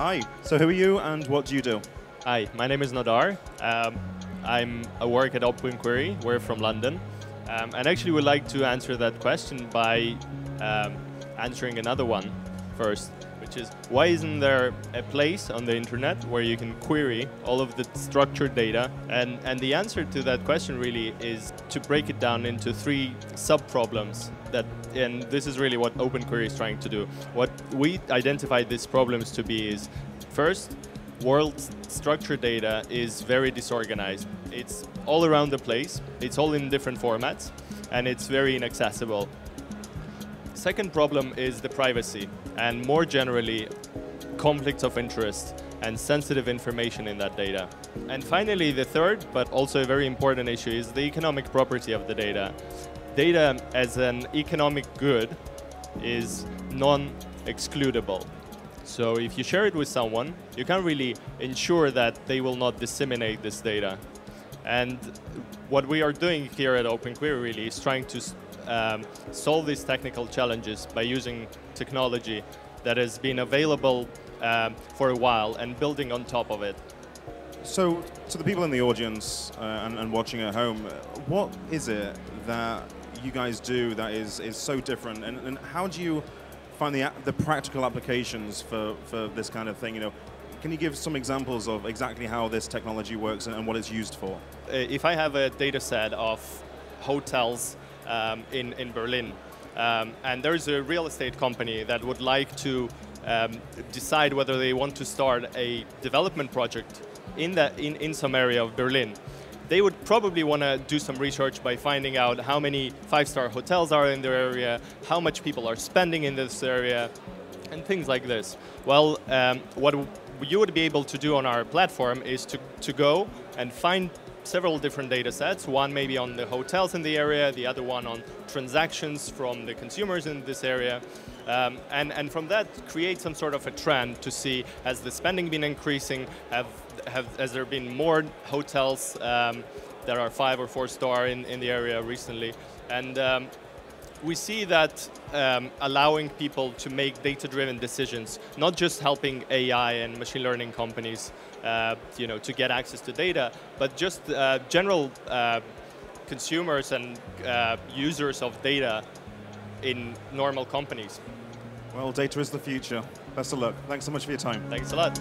Hi. So who are you and what do you do? Hi, my name is Nadar. Um, I'm I work at OpenQuery. We're from London, um, and actually would like to answer that question by um, answering another one first, which is why isn't there a place on the internet where you can query all of the structured data? And and the answer to that question really is to break it down into three sub problems that and this is really what OpenQuery is trying to do. What we identified these problems to be is first world structured data is very disorganized. It's all around the place, it's all in different formats, and it's very inaccessible. Second problem is the privacy, and more generally, conflicts of interest and sensitive information in that data. And finally, the third, but also a very important issue, is the economic property of the data. Data as an economic good is non-excludable. So if you share it with someone, you can't really ensure that they will not disseminate this data. And what we are doing here at OpenQuery really is trying to um, solve these technical challenges by using technology that has been available um, for a while and building on top of it. So, to the people in the audience uh, and, and watching at home, what is it that you guys do that is, is so different? And, and how do you find the, the practical applications for, for this kind of thing? You know, can you give some examples of exactly how this technology works and, what it's used for? Uh, if I have a data set of hotels um, in, in Berlin, um, and there's a real estate company that would like to um, decide whether they want to start a development project in, the, in, in some area of Berlin, they would probably want to do some research by finding out how many five-star hotels are in their area, how much people are spending in this area, and things like this. Well, um, what you would be able to do on our platform is to, to go and find several different data sets, one maybe on the hotels in the area, the other one on transactions from the consumers in this area, um, and, and from that create some sort of a trend to see has the spending been increasing, have, have, has there been more hotels um, that are five or four star in, in the area recently, and um, we see that um, allowing people to make data-driven decisions, not just helping AI and machine learning companies, uh, you know, to get access to data, but just uh, general uh, consumers and uh, users of data in normal companies. Well, data is the future. Best of luck. Thanks so much for your time. Thanks a lot.